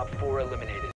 Op 4 eliminated.